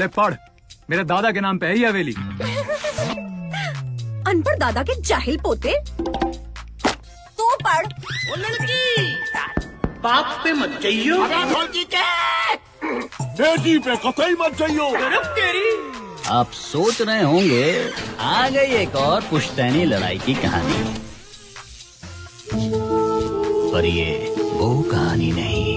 ले पढ़ मेरे दादा के नाम पे है ये हवेली। अनपढ़ दादा के जाहिल पोते। तू पढ़। ओ लड़की बाप पे मत जाइयो। बेटी पे कतई मत जाइयो। तेरी। आप सोच रहे होंगे आ गई एक और पुश्तैनी लड़ाई की कहानी। पर ये वो कहानी नहीं।